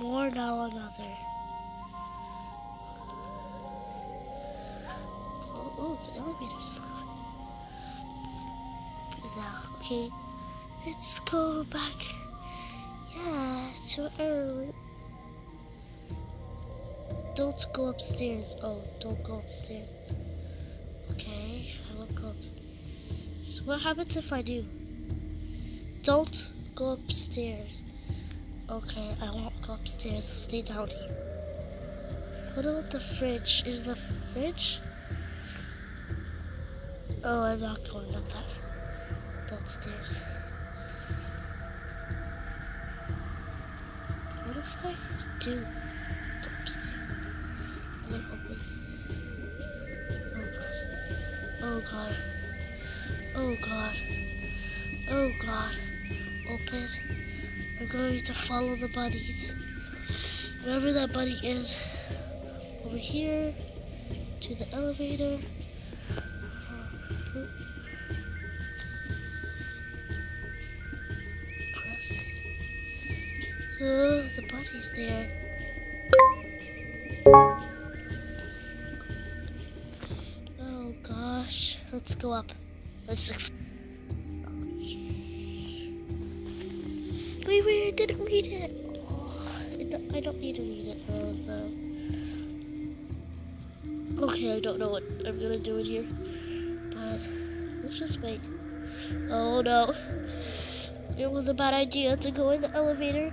more, now another. Oh, oh the elevator's down. Okay, let's go back. Yeah, to our. Don't go upstairs. Oh, don't go upstairs. Okay, I will go upstairs. So what happens if I do? Don't go upstairs. Okay, I won't upstairs. Stay down here. What about the fridge? Is the fridge? Oh, I'm not going up that downstairs. What if I do go upstairs? And then open. Oh god. Oh god. Oh god. Oh god. Open. I'm going to follow the bunnies. Wherever that bunny is. Over here. To the elevator. Press it. Oh, the bunny's there. Oh gosh. Let's go up. Let's. I didn't read it. I don't need to read it. Oh. Okay, I don't know what I'm gonna do in here. But let's just wait. Oh no. It was a bad idea to go in the elevator.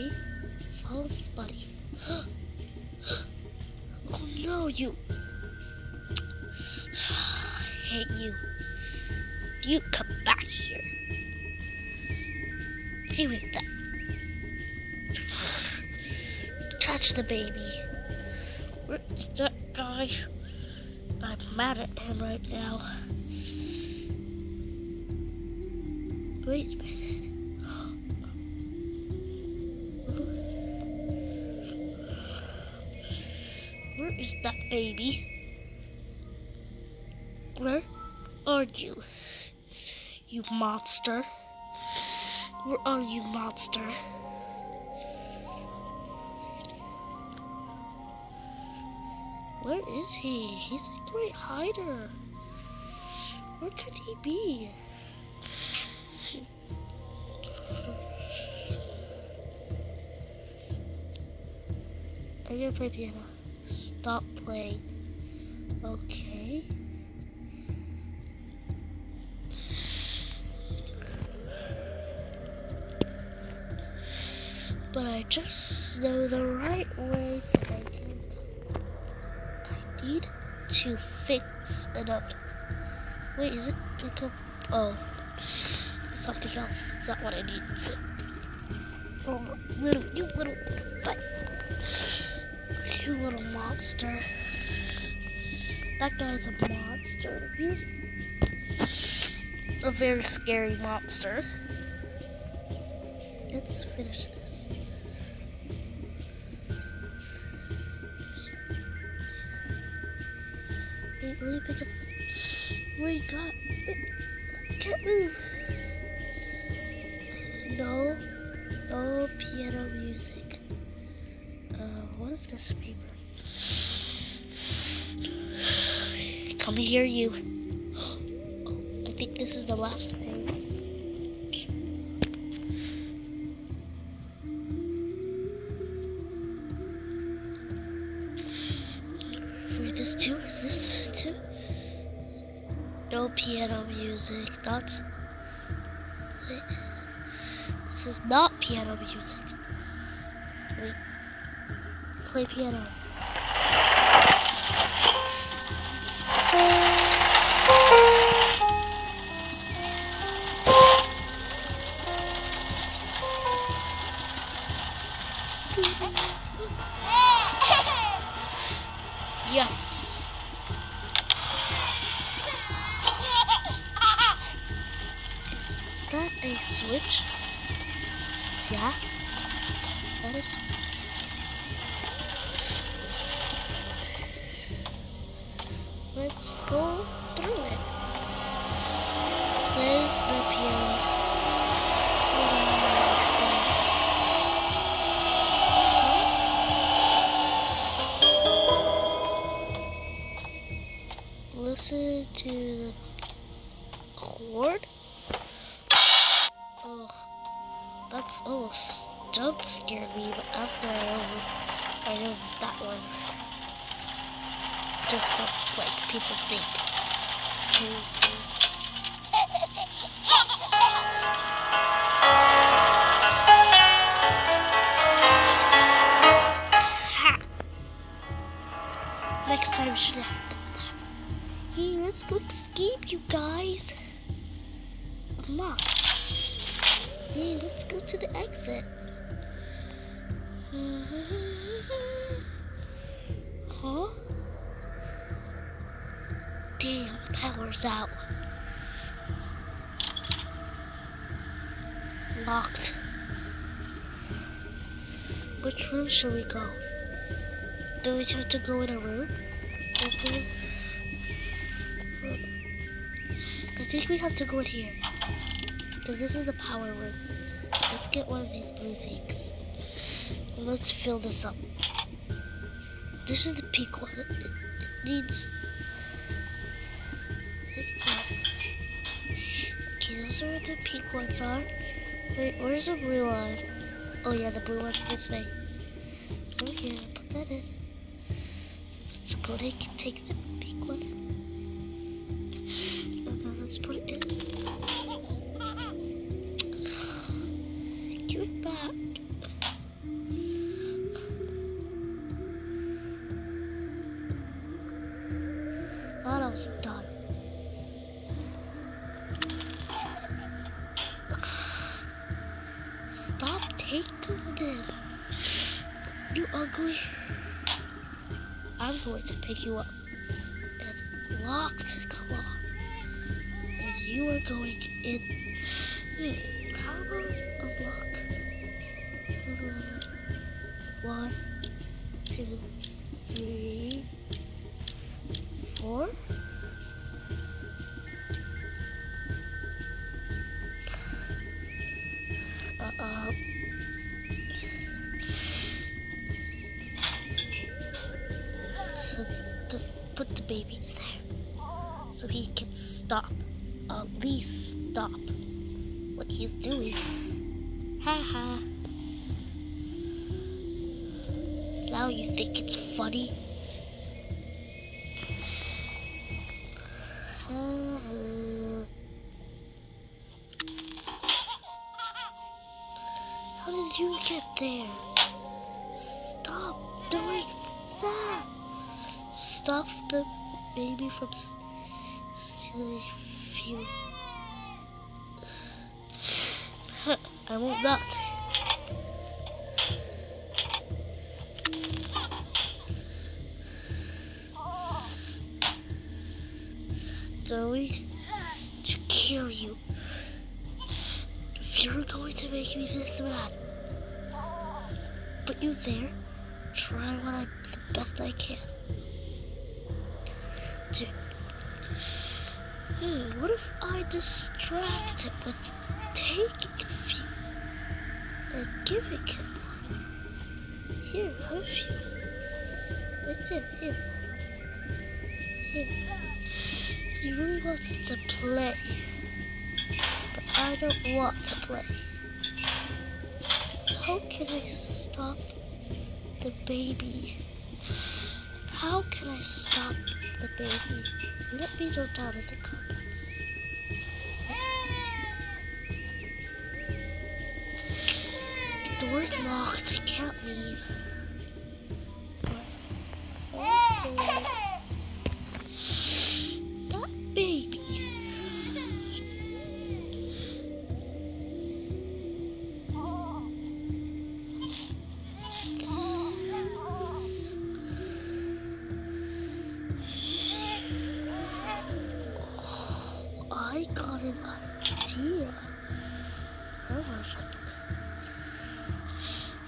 Okay. Follow this buddy. oh no, you. Hate you. You come back here. Deal with that. Catch the baby. Where is that guy? I'm mad at him right now. Wait a minute. Is that baby? Where are you? You monster. Where are you, monster? Where is he? He's a great hider. Where could he be? I'm gonna play piano. Stop playing. Okay. But I just know the right way to make him. I need to fix it up. Wait, is it pick up? Oh, something else. It's not what I need. Oh, little, you little, but you little monster. That guy's a monster. He's a very scary monster. Let's finish this. Wait, let me pick up the. I can't move. No. No piano music. What is this paper? Come here, you. I think this is the last thing. Wait, this too? Is this too? No piano music. Not. This is not piano music. Wait. Play piano. Yes. Is that a switch? Yeah. That is. Let's go through it. Play the piano. Listen to the chord. Oh, that's almost jump scared me, but after I, I know that was just some like piece of. Ha! Next time should have done that. Hey, let's go escape, you guys. Unlock. Hey, let's go to the exit. Huh? Power's out. Locked. Which room should we go? Do we have to go in a room? Okay. I think we have to go in here. Because this is the power room. Let's get one of these blue things. Let's fill this up. This is the peak one. It needs... Okay, those are where the pink ones are. Wait, where's the blue one? Oh yeah, the blue one's this way. So gonna put that in. Let's go take, take the going to pick you up. And locked, on. And you are going in. Hmm, how about unlock? One, two, three, four. What he's doing. Ha ha. Now you think it's funny? How did you get there? Stop doing that! Stop the baby from stealing I want that. Going to kill you. If you're going to make me this mad, put you there, try what I the best I can. Do. Hmm, what if I distract it with taking a him one? Here, have you. Right there, here. Here. He really wants to play. But I don't want to play. How can I stop the baby? How can I stop the baby? Let me go down in the comments. Door's locked. I can't leave. That baby. Oh, I got an idea. elephant.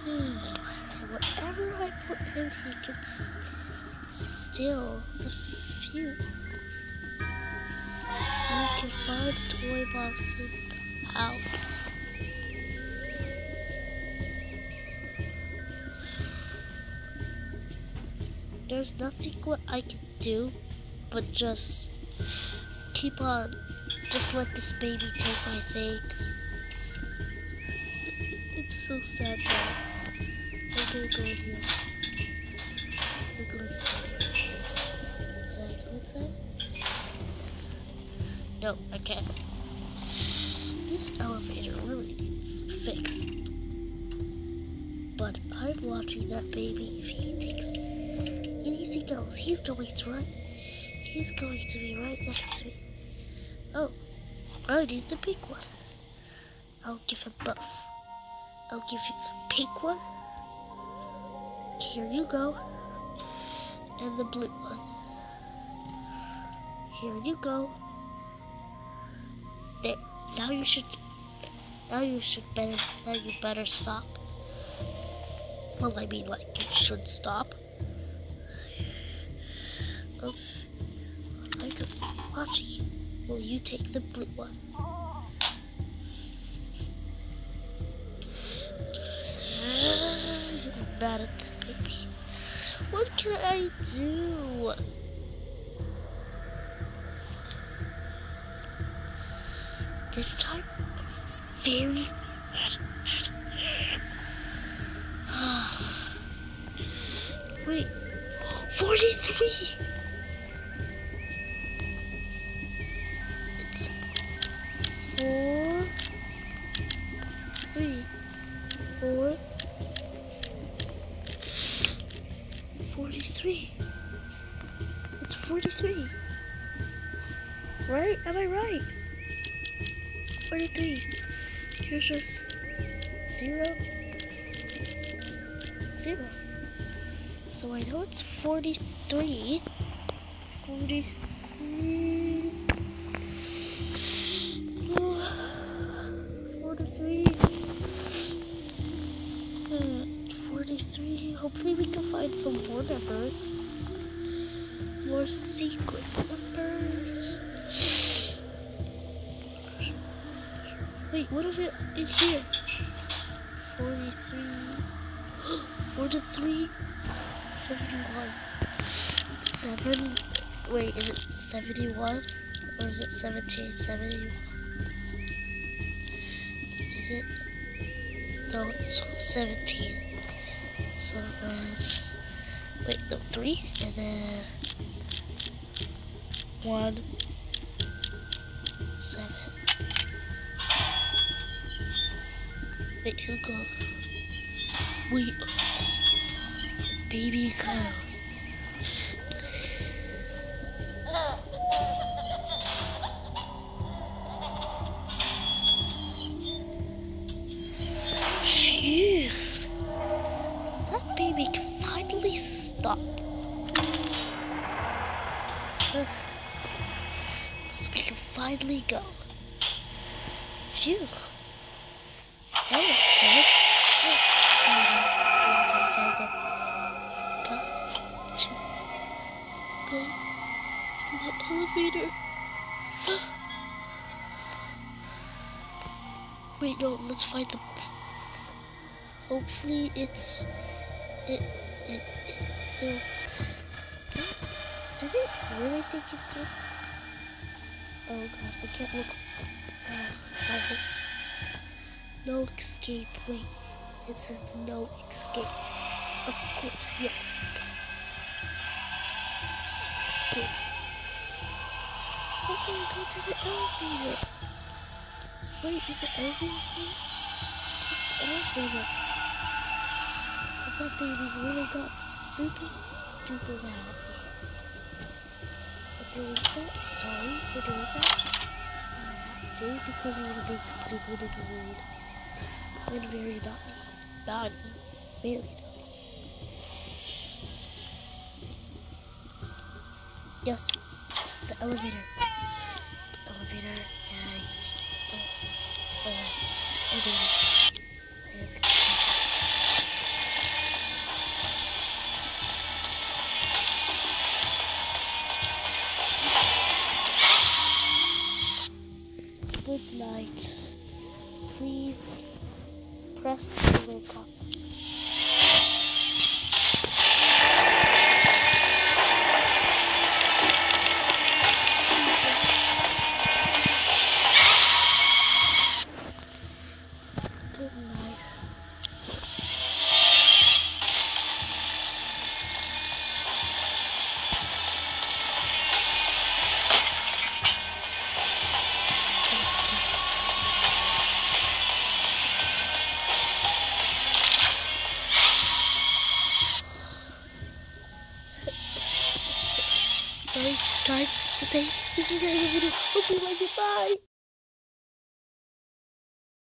Whatever I put him, he can steal the few. You can find a toy box in the house. There's nothing what I can do but just keep on just let this baby take my things. It's so sad. I? No, I can't. This elevator really needs fixed. But I'm watching that baby. If he takes anything else, he's going to run. He's going to be right next to me. Oh, I need the big one. I'll give him both. I'll give you the pink one. Here you go. And the blue one. Here you go. There. Now you should. Now you should better. Now you better stop. Well, I mean, like you should stop. Of, I could be watching you. Will you take the blue one? This time, very mad, mad. Ah. Wait, 43! 43. Here's just zero, zero. So I know it's 43. 43. Hmm, 43. Hopefully we can find some more numbers. More secret numbers. Wait, what is it in here? 43. 43? 71. 7. Wait, is it 71? Or is it 17? 71. Is it? No, it's 17. So that's. Wait, no, 3? And then. 1. Wait, who go? Wait, baby girls. Phew. That baby can finally stop. So we can finally go. Phew. Wait, no, let's find the... Hopefully it's... It... It... it, it did it really think it's... Oh god, I can't look. No escape. Wait, it says no escape. Of course, yes. Okay, go to the elevator. Wait, is the elevator thing? It's the. If that baby really got super duper mad doing that. Sorry for doing that. I to because I'm gonna be super duper rude. And very naughty. Naughty. Very naughty. Yes, the elevator. Good night. Please press to wake Good night. Sorry, guys, to say this is the end of the video. Hope you like it. Bye.